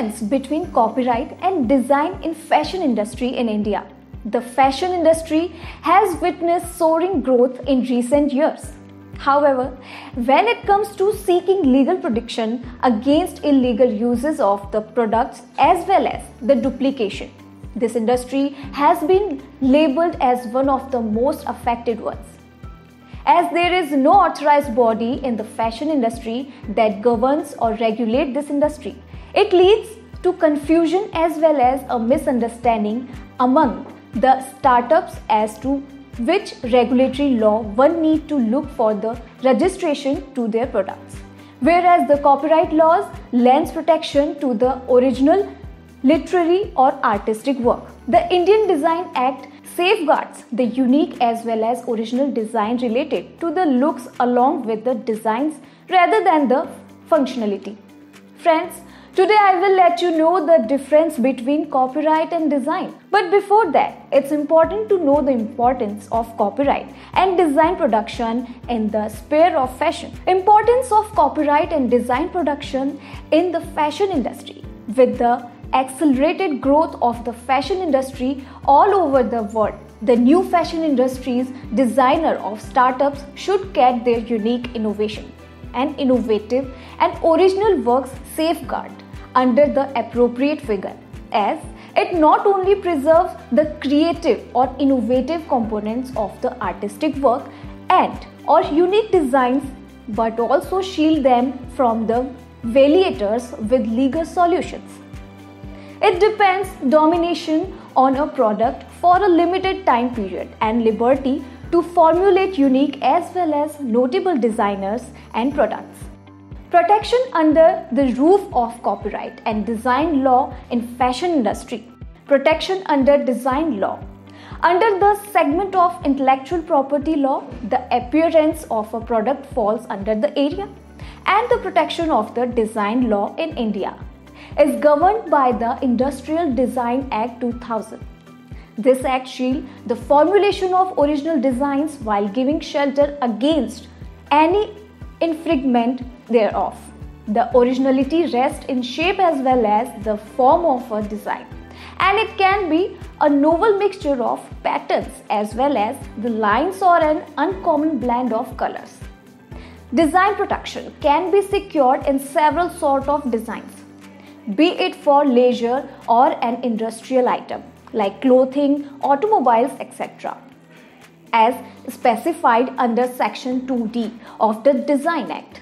difference between copyright and design in fashion industry in India. The fashion industry has witnessed soaring growth in recent years. However, when it comes to seeking legal protection against illegal uses of the products as well as the duplication, this industry has been labeled as one of the most affected ones. As there is no authorized body in the fashion industry that governs or regulates this industry, it leads to confusion as well as a misunderstanding among the startups as to which regulatory law one need to look for the registration to their products. Whereas the copyright laws lends protection to the original literary or artistic work. The Indian Design Act safeguards the unique as well as original design related to the looks along with the designs rather than the functionality. Friends, today I will let you know the difference between copyright and design. But before that, it's important to know the importance of copyright and design production in the sphere of fashion. Importance of copyright and design production in the fashion industry with the accelerated growth of the fashion industry all over the world. The new fashion industry's designer of startups should get their unique innovation and innovative and original works safeguard under the appropriate figure as it not only preserves the creative or innovative components of the artistic work and or unique designs but also shield them from the violators with legal solutions. It depends domination on a product for a limited time period and liberty to formulate unique as well as notable designers and products. Protection under the roof of copyright and design law in fashion industry. Protection under design law. Under the segment of intellectual property law, the appearance of a product falls under the area and the protection of the design law in India is governed by the Industrial Design Act 2000. This act shields the formulation of original designs while giving shelter against any infringement thereof. The originality rests in shape as well as the form of a design, and it can be a novel mixture of patterns as well as the lines or an uncommon blend of colors. Design protection can be secured in several sort of designs be it for leisure or an industrial item like clothing, automobiles, etc. As specified under Section 2D of the Design Act.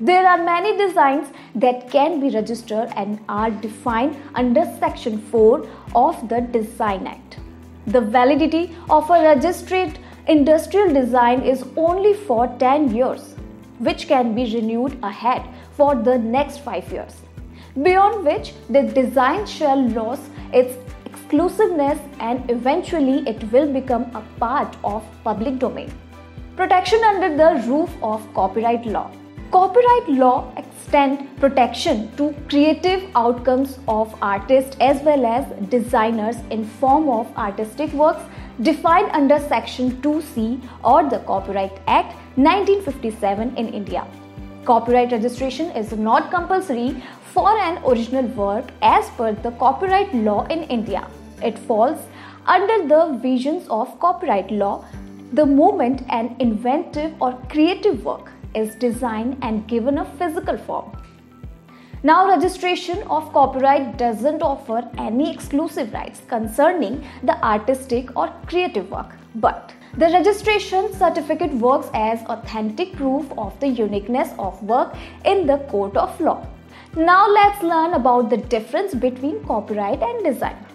There are many designs that can be registered and are defined under Section 4 of the Design Act. The validity of a registered industrial design is only for 10 years, which can be renewed ahead for the next 5 years beyond which the design shall lose its exclusiveness and eventually it will become a part of public domain. Protection under the roof of copyright law. Copyright law extend protection to creative outcomes of artists as well as designers in form of artistic works defined under section 2C or the Copyright Act 1957 in India. Copyright registration is not compulsory for an original work as per the copyright law in India. It falls under the visions of copyright law the moment an inventive or creative work is designed and given a physical form. Now, registration of copyright doesn't offer any exclusive rights concerning the artistic or creative work, but the registration certificate works as authentic proof of the uniqueness of work in the court of law. Now let's learn about the difference between copyright and design.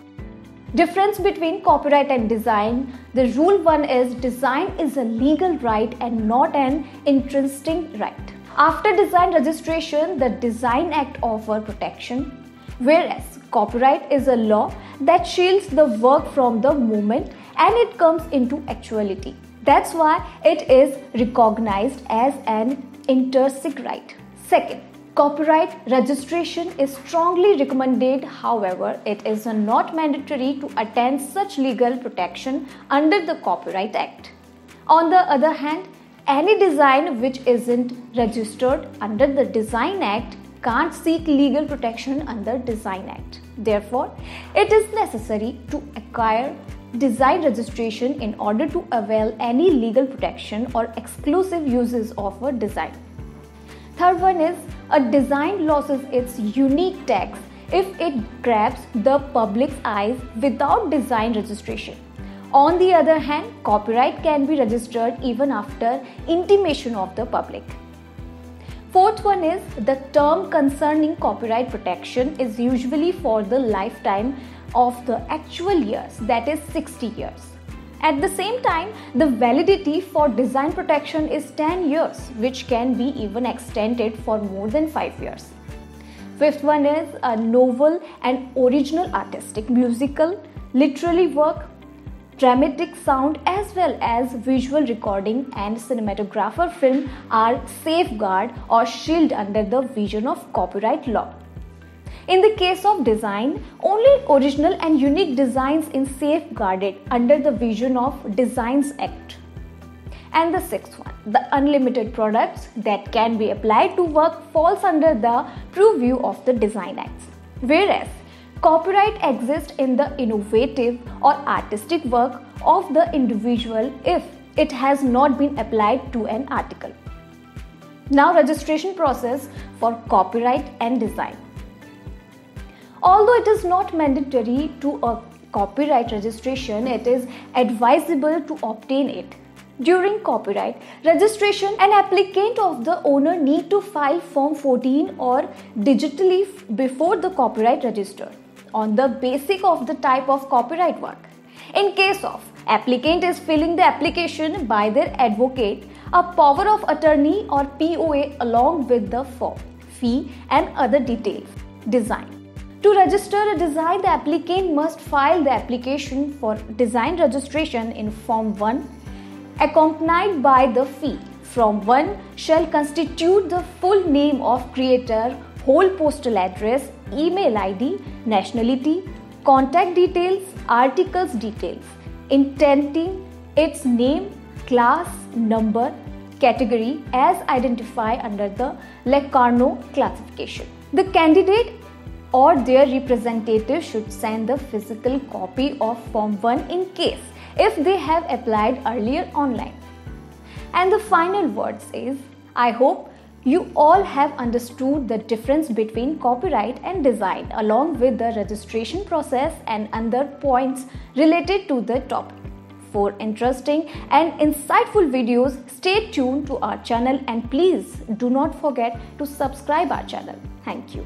Difference between copyright and design. The rule 1 is design is a legal right and not an intrinsic right. After design registration, the Design Act offers protection, whereas copyright is a law that shields the work from the moment and it comes into actuality. That's why it is recognized as an intrinsic right. Second, Copyright registration is strongly recommended, however, it is not mandatory to attain such legal protection under the Copyright Act. On the other hand, any design which isn't registered under the Design Act can't seek legal protection under Design Act. Therefore, it is necessary to acquire design registration in order to avail any legal protection or exclusive uses of a design. Third one is a design loses its unique tags if it grabs the public's eyes without design registration. On the other hand, copyright can be registered even after intimation of the public. Fourth one is the term concerning copyright protection is usually for the lifetime of the actual years, that is 60 years. At the same time, the validity for design protection is 10 years, which can be even extended for more than 5 years. Fifth one is a novel and original artistic, musical, literary work, dramatic sound as well as visual recording and cinematographer film are safeguard or shield under the vision of copyright law. In the case of design, only original and unique designs in safeguarded under the vision of Designs Act. And the sixth one, the unlimited products that can be applied to work falls under the purview of the Design Acts. Whereas copyright exists in the innovative or artistic work of the individual if it has not been applied to an article. Now registration process for copyright and design. Although it is not mandatory to a copyright registration, it is advisable to obtain it during copyright registration, an applicant of the owner need to file Form 14 or digitally before the copyright register on the basic of the type of copyright work. In case of applicant is filling the application by their advocate, a power of attorney or POA along with the form, fee and other details. Design. To register a design, the applicant must file the application for design registration in Form 1 accompanied by the fee. From one shall constitute the full name of creator, whole postal address, email ID, nationality, contact details, articles details, intending its name, class, number, category as identified under the Locarno classification. The candidate or their representative should send the physical copy of Form 1 in case if they have applied earlier online. And the final words is I hope you all have understood the difference between copyright and design along with the registration process and other points related to the topic. For interesting and insightful videos, stay tuned to our channel and please do not forget to subscribe our channel. Thank you.